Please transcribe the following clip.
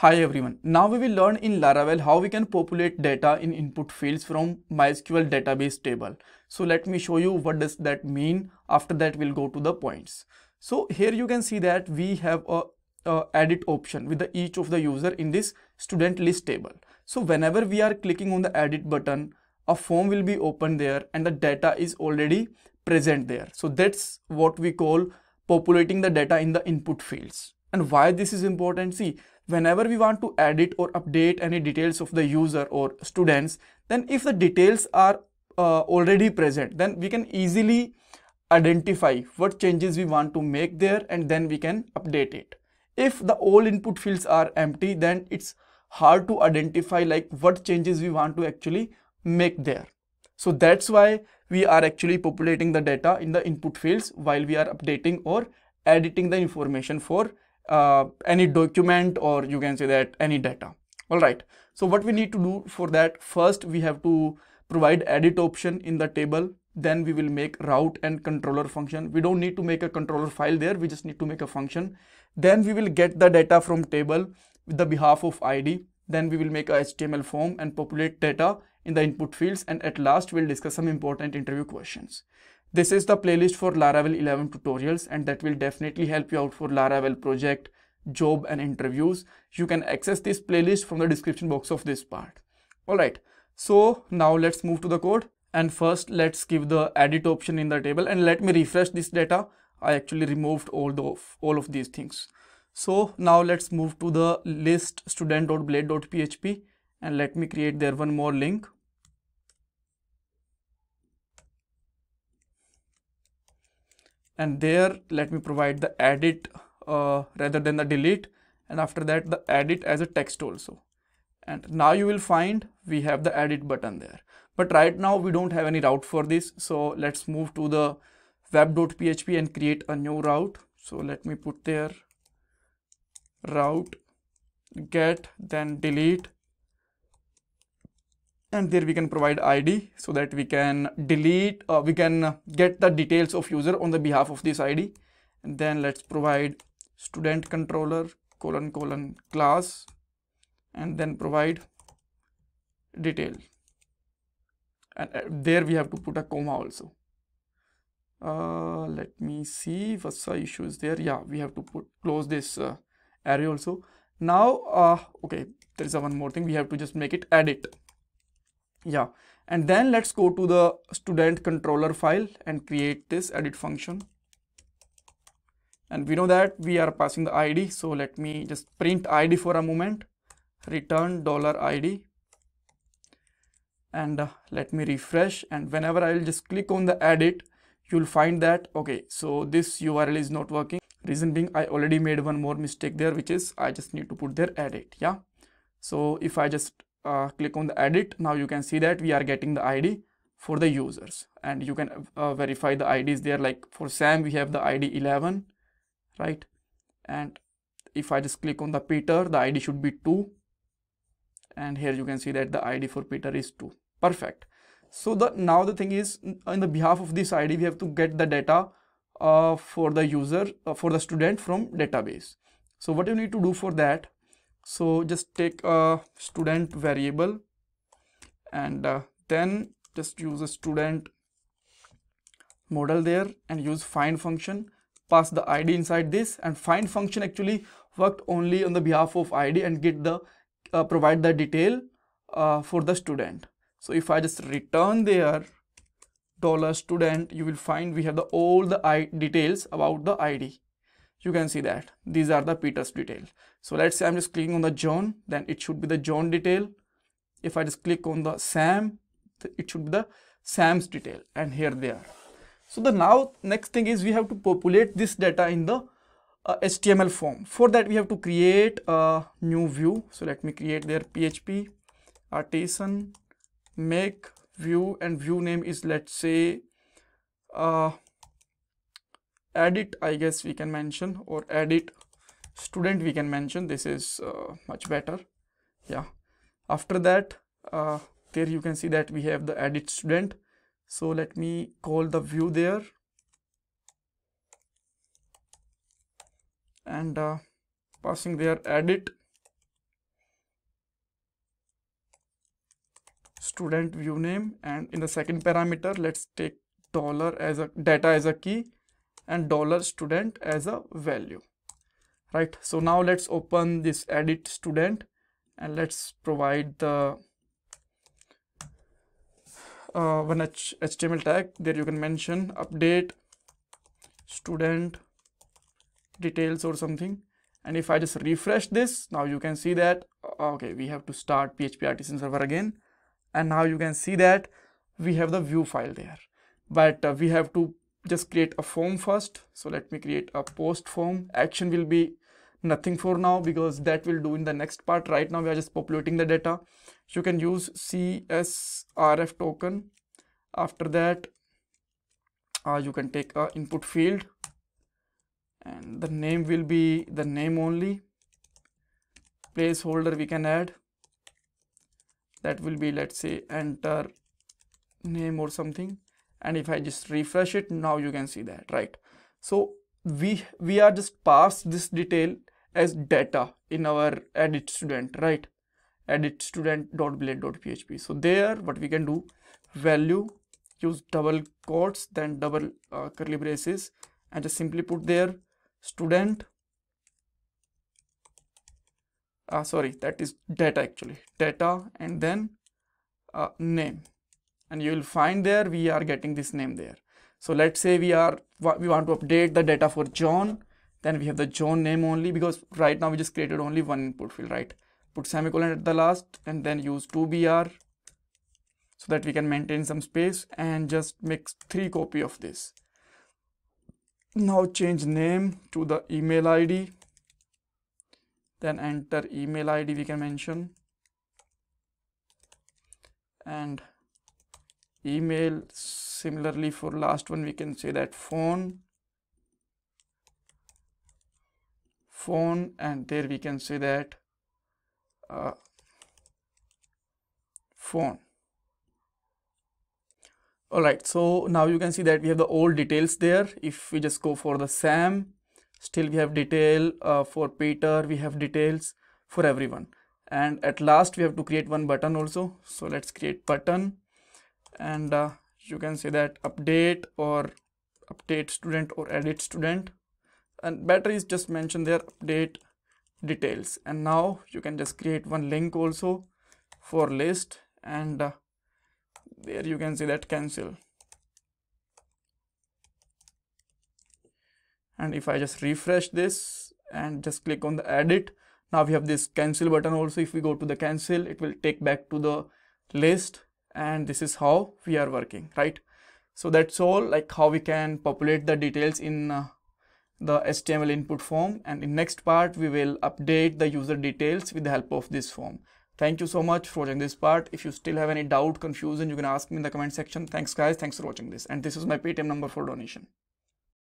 Hi everyone. Now we will learn in Laravel how we can populate data in input fields from MySQL database table. So let me show you what does that mean. After that we'll go to the points. So here you can see that we have a, a edit option with the each of the user in this student list table. So whenever we are clicking on the edit button, a form will be open there and the data is already present there. So that's what we call populating the data in the input fields. And why this is important? See, whenever we want to edit or update any details of the user or students then if the details are uh, already present then we can easily identify what changes we want to make there and then we can update it. If the all input fields are empty then it's hard to identify like what changes we want to actually make there. So that's why we are actually populating the data in the input fields while we are updating or editing the information for uh, any document or you can say that any data. All right. So what we need to do for that first we have to provide edit option in the table. Then we will make route and controller function. We don't need to make a controller file there. We just need to make a function. Then we will get the data from table with the behalf of id then we will make a html form and populate data in the input fields. And at last we'll discuss some important interview questions this is the playlist for Laravel 11 tutorials and that will definitely help you out for Laravel project, job and interviews. You can access this playlist from the description box of this part. Alright, so now let's move to the code and first let's give the edit option in the table and let me refresh this data. I actually removed all, the, all of these things. So now let's move to the list student.blade.php and let me create there one more link and there let me provide the edit uh, rather than the delete. And after that the edit as a text also. And now you will find we have the edit button there. But right now we don't have any route for this. So let's move to the web.php and create a new route. So let me put there route get then delete and there we can provide id so that we can delete uh, we can get the details of user on the behalf of this id and then let's provide student controller colon colon class and then provide detail. And uh, there we have to put a comma also. Uh, let me see what's the issue is there. Yeah we have to put close this uh, array also. Now uh, okay there is one more thing. We have to just make it edit yeah. And then let's go to the student controller file and create this edit function. And we know that we are passing the id so let me just print id for a moment. Return dollar id and uh, let me refresh and whenever i will just click on the edit you'll find that okay so this url is not working. Reason being i already made one more mistake there which is i just need to put there edit yeah? So if i just uh, click on the edit. Now you can see that we are getting the id for the users. And you can uh, verify the ids there. Like for sam we have the id 11 right? And if i just click on the peter the id should be 2 and here you can see that the id for peter is 2 perfect. So the now the thing is in the behalf of this id we have to get the data uh, for the user uh, for the student from database. So what you need to do for that so just take a student variable and uh, then just use a student model there and use find function. Pass the id inside this and find function actually worked only on the behalf of id and get the uh, provide the detail uh, for the student. So if i just return there dollar student you will find we have the all the details about the id you can see that these are the Peter's detail. So let's say I'm just clicking on the John, then it should be the John detail. If I just click on the Sam, it should be the Sam's detail and here they are. So the now next thing is we have to populate this data in the uh, HTML form. For that we have to create a new view. So let me create their PHP artisan make view and view name is let's say uh, edit i guess we can mention or edit student we can mention. This is uh, much better. Yeah. After that uh, there you can see that we have the edit student. So let me call the view there. And uh, passing there edit student view name. And in the second parameter let's take dollar as a data as a key and dollar student as a value. Right? So now let's open this edit student and let's provide the uh, one H HTML tag. There you can mention update student details or something. And if I just refresh this now you can see that uh, okay we have to start PHP artisan server again. And now you can see that we have the view file there. But uh, we have to just create a form first. So let me create a post form. Action will be nothing for now because that will do in the next part. Right now we are just populating the data. You can use csrf token. After that uh, you can take a input field and the name will be the name only. Placeholder we can add. That will be let's say enter name or something and if I just refresh it now you can see that right? So we we are just pass this detail as data in our edit student right? Edit student.blade.php so there what we can do value use double quotes then double uh, curly braces and just simply put there student uh, sorry that is data actually data and then uh, name and you will find there we are getting this name there. So let's say we are we want to update the data for john then we have the john name only because right now we just created only one input field right? Put semicolon at the last and then use 2br so that we can maintain some space and just make three copy of this. Now change name to the email id then enter email id we can mention. And email similarly for last one we can say that phone phone and there we can say that uh, phone. All right so now you can see that we have the old details there. If we just go for the sam still we have detail uh, for peter we have details for everyone. And at last we have to create one button also. So let's create button and uh, you can say that update or update student or edit student. And better is just mention their update details. And now you can just create one link also for list and uh, there you can see that cancel. And if I just refresh this and just click on the edit now we have this cancel button also. If we go to the cancel it will take back to the list and this is how we are working right so that's all like how we can populate the details in uh, the HTML input form and in next part we will update the user details with the help of this form. Thank you so much for watching this part. If you still have any doubt, confusion, you can ask me in the comment section. Thanks guys. Thanks for watching this. And this is my Paytm number for donation.